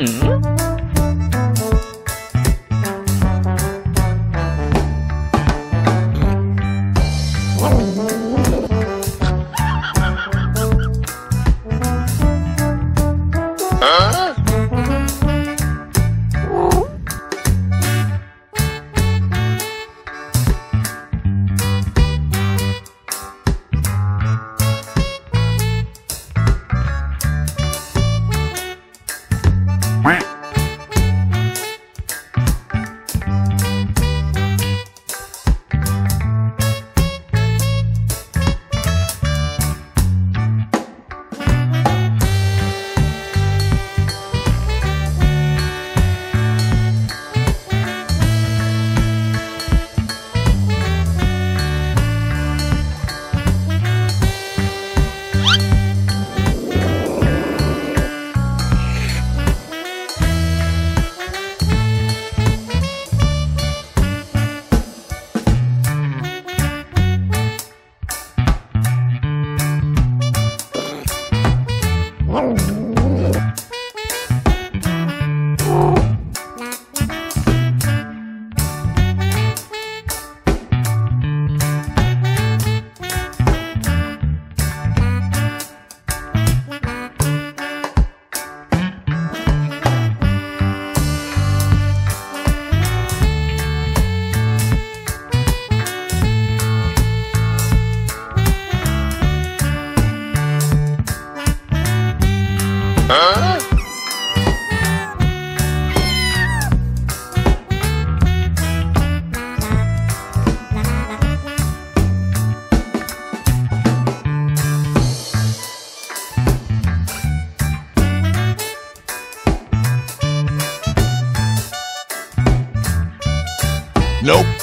嗯。Nope.